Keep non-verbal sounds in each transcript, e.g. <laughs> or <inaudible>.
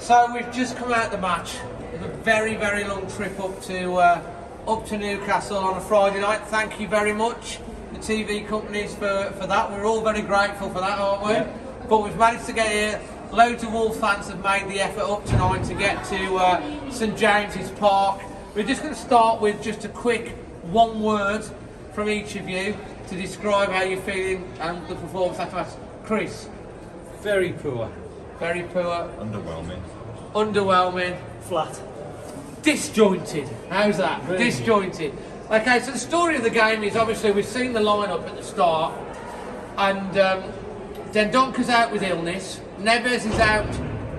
So we've just come out the match. It was a very, very long trip up to uh, up to Newcastle on a Friday night. Thank you very much, the TV companies, for, for that. We're all very grateful for that, aren't we? Yeah. But we've managed to get here. Loads of Wolves fans have made the effort up tonight to get to uh, St James's Park. We're just going to start with just a quick one word from each of you to describe how you're feeling and the performance after match. Chris, Very poor. Very poor, Underwhelming. underwhelming, Flat. disjointed. How's that? Really? Disjointed. Okay, so the story of the game is obviously we've seen the lineup at the start, and um, Dendoncker's out with illness, Neves is out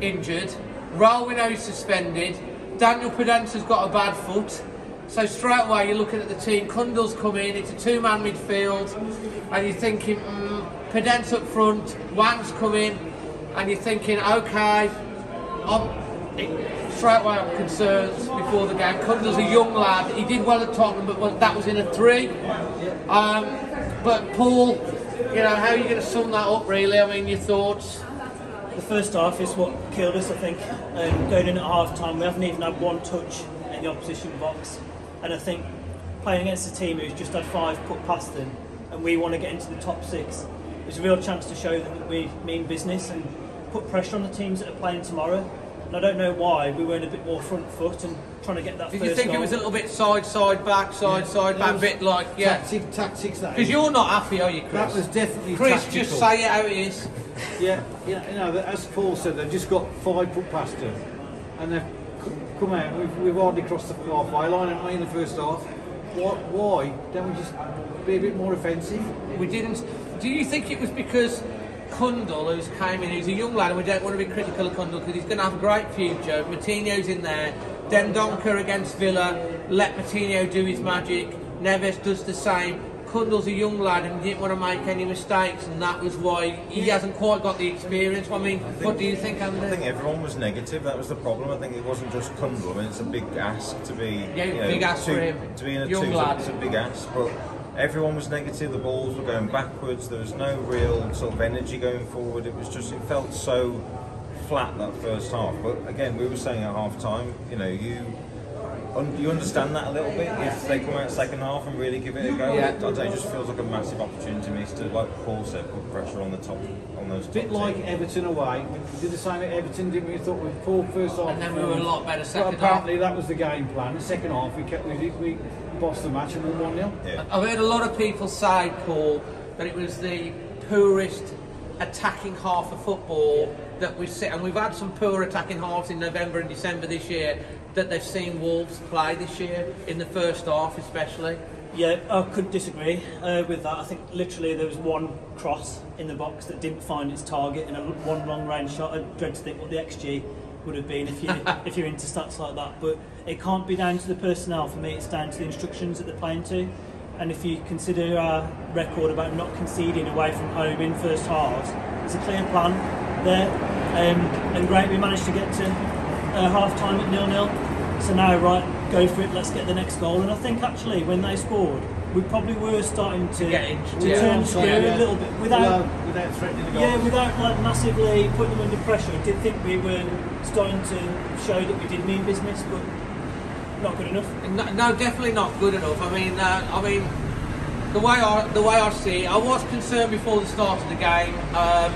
injured, Raul is suspended, Daniel Podence's got a bad foot. So straight away you're looking at the team. Cundle's come in. It's a two-man midfield, and you're thinking, mm, Podence up front, Hwang's come in, and you're thinking, okay, I'm, it, straight away I'm concerned before the game. Cundle's a young lad. He did well at Tottenham, but that was in a three. Um, but Paul, you know, how are you going to sum that up? Really, I mean, your thoughts. The first half is what killed us, I think. Um, going in at half time, we haven't even had one touch in the opposition box. And I think playing against a team who's just had five put past them and we want to get into the top six, there's a real chance to show them that we mean business and put pressure on the teams that are playing tomorrow. And I don't know why we weren't a bit more front foot and trying to get that Did you think goal. it was a little bit side, side, back, side, side, back, was bit like yeah? Tactic, tactics that Because you're not happy, are you, Chris? That was definitely Chris, tactical. just say it how it is. <laughs> Yeah, yeah, you know, as Paul said, they've just got five put past them, and they've come out. We've, we've hardly crossed the halfway line, haven't we, in the first half? Why? Why don't we just be a bit more offensive? We didn't. Do you think it was because Cundle, who's came in, who's a young lad, and we don't want to be critical of Cundle because he's going to have a great future. Moutinho's in there. Dendoncker against Villa. Let Moutinho do his magic. Neves does the same. Cundle's a young lad and he didn't want to make any mistakes, and that was why he hasn't quite got the experience. I mean, what do you think, I think everyone was negative. That was the problem. I think it wasn't just Cundle. I mean, it's a big ask to be. Yeah, you know, big ask two, for him. To be in a Young two, lad. it's a big ask. But everyone was negative. The balls were going backwards. There was no real sort of energy going forward. It was just. It felt so flat that first half. But again, we were saying at half time. You know, you. You understand that a little bit if they come out second half and really give it a go. Yeah. I don't it just feels like a massive opportunity missed to, like Paul said, put pressure on the top on those. A bit top like teams. Everton away. We did the same at Everton, didn't we? We thought we poor first half. And then we were a lot better But second half. apparently that was the game plan. The second half, we kept we, we bossed the match and won one 0 Yeah. I've heard a lot of people say, Paul, that it was the poorest attacking half of football that we've seen, and we've had some poor attacking halves in November and December this year that they've seen Wolves play this year in the first half, especially. Yeah, I couldn't disagree uh, with that. I think literally there was one cross in the box that didn't find its target and a, one long range shot. I dread to think what the XG would have been if you <laughs> if you're into stats like that. But it can't be down to the personnel for me. It's down to the instructions that they're playing to. And if you consider our record about not conceding away from home in first halves, there's a clear plan there. Um, and great, we managed to get to uh, half time at nil nil. So now, right, go for it. Let's get the next goal. And I think actually, when they scored, we probably were starting to, get to yeah. turn the screw Yeah. a little bit without. without, without threatening the goal. Yeah, without like massively putting them under pressure. I did think we were starting to show that we did mean business, but not good enough. No, no, definitely not good enough. I mean, uh, I mean, the way I the way I see it, I was concerned before the start of the game. Um,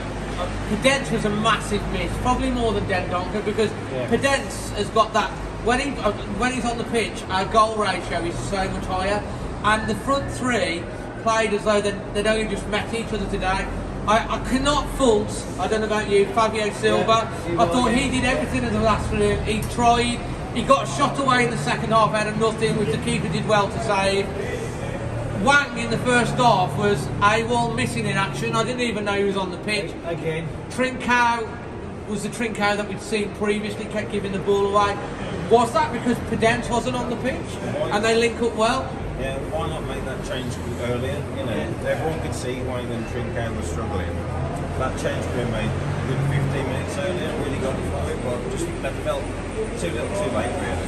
Podence was a massive miss, probably more than Dendoncker, because Yeah. Podence has got that when he uh, when he's on the pitch, our goal ratio is so much higher, and the front three played as though they'd, they'd only just met each other today. I, I cannot fault, I don't know about you, Fabio Silva. Yeah, I thought he did everything in the last minute. He tried. He got shot away in the second half out of nothing, which the keeper did well to save. Hwang in the first half was AWOL missing in action. I didn't even know he was on the pitch. Again, Trincao was the Trincao that we'd seen previously, kept giving the ball away. Was that because Podence wasn't on the pitch and they link up well? Yeah, why not make that change earlier? You know, everyone could see Wayne and Trincao were struggling. That change could have been made good 15 minutes earlier, really got it for it, but just that felt too little too late, really.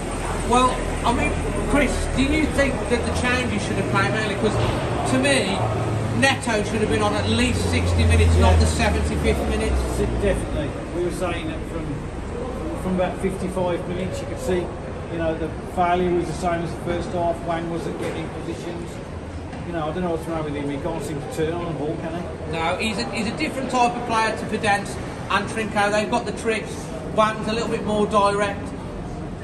Well, I mean, Chris, do you think that the changes should have came early? Because to me, Neto should have been on at least 60 minutes, not the 75th minute. definitely. We were saying that from from from about 55 minutes, you could see, you know, the failure was the same as the first half. Hwang wasn't getting positions. You know, I don't know what's wrong with him. He can't seem to turn on the ball, can he? No, he's a, he's a different type of player to Podence and Trincao. They've got the tricks. Hwang's a little bit more direct,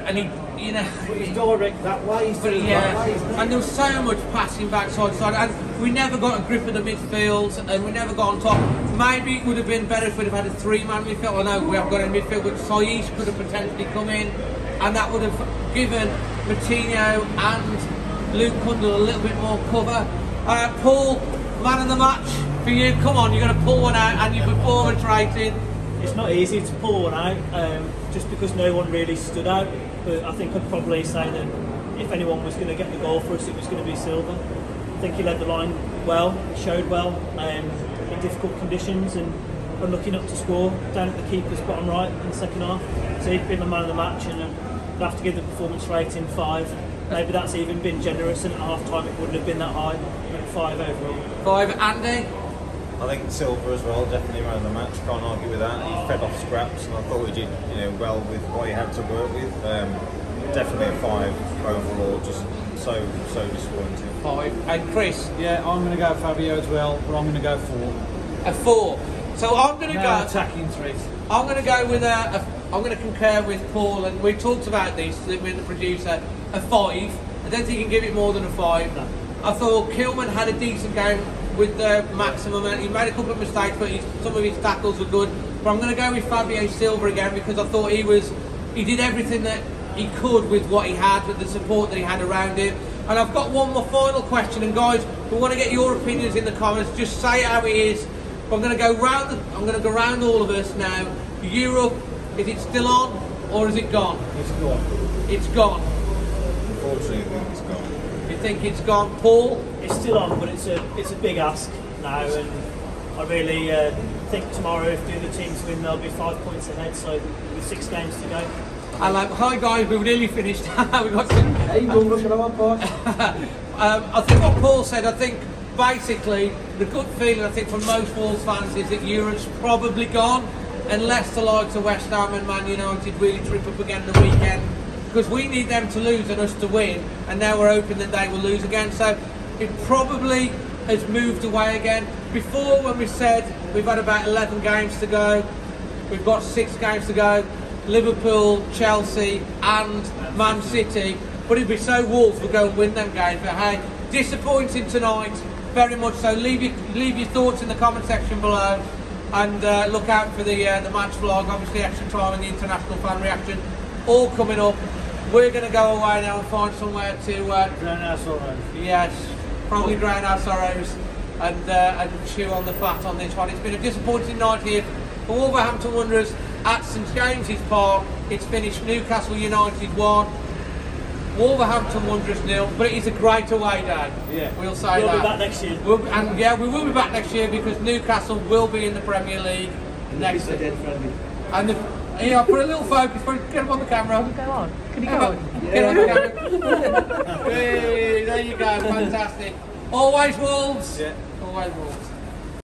and he, you know. But he's direct that way. He's But yeah, that way. and there was so much passing back side to side, and we never got a grip of the midfield, and we never got on top. Maybe it would have been better if we'd have had a three-man midfield. I know we haven't got a midfield, but Saiss could have potentially come in, and that would have given Moutinho and Luke Cundle a little bit more cover. Uh, Paul, man of the match for you. Come on, you're going to pull one out, and your performance rating. It's not easy to pull one out, um, just because no one really stood out. But I think I'd probably say that if anyone was going to get the goal for us, it was going to be Silva. I think he led the line well, showed well um, in difficult conditions, and unlucky not to score down at the keeper's bottom right in the second half. So he'd been the man of the match, and um, I'd have to give the performance rating five. Maybe that's even been generous, and at half time it wouldn't have been that high, but five overall. Five, Andy. I think Silva as well, definitely man of the match. Can't argue with that. He fed off scraps, and I thought he did, you know, well with what he had to work with. Um, definitely a five overall. Just so so disappointing. Five, and Chris. Yeah, I'm going to go Fabio as well, but I'm going to go four. A four. So I'm going to No go. attacking three. I'm going to go with a, a. I'm going to concur with Paul, and we talked about this with the producer. A five. I don't think you can give it more than a five. No. I thought Kilman had a decent game with the maximum. He made a couple of mistakes, but his, some of his tackles were good. But I'm going to go with Fabio Silva again because I thought he was. He did everything that he could with what he had, with the support that he had around him. And I've got one more final question, and guys, we want to get your opinions in the comments. Just say how it is. But I'm going to go round. The, I'm going to go round all of us now. Europe, is it still on or is it gone? It's gone. It's gone. Unfortunately, I think he's gone. You think it's gone, Paul? It's still on, but it's a it's a big ask now, and I really uh, think tomorrow, if the other teams win, they'll be five points ahead. So with six games to go, I like, hi guys, we've nearly finished. <laughs> We've got some Hey, don't look at our <laughs> part. Um, I think what Paul said, I think basically the good feeling I think for most Wolves fans is that Europe's probably gone unless the likes of West Ham and Man United really trip up again the weekend because we need them to lose and us to win and now we're hoping that they will lose again so it probably has moved away again before when we said we've had about 11 games to go We've got six games to go. Liverpool, Chelsea, and Man City. But it'd be so Wolves would go and win them games. But hey, disappointing tonight, very much so. Leave your leave your thoughts in the comment section below, and uh, look out for the uh, the match vlog. Obviously, extra time and the international fan reaction, all coming up. We're going to go away now and find somewhere to uh, Drown our sorrows. Yes, probably drown our sorrows and uh, and chew on the fat on this one. It's been a disappointing night here for Wolverhampton Wanderers at St James's Park. It's finished Newcastle United one, Wolverhampton Wanderers nil. But it is a great away day. Yeah. we'll say we'll that. be back next year. We'll, and yeah, we will be back next year because Newcastle will be in the Premier League and next year. dead friendly. And the, yeah, put a little focus. Put, get him on the camera. Go on. Can you Get go him on? on, get him on the camera. <laughs> hey, there you go. Fantastic. Always Wolves. Yeah. Always Wolves.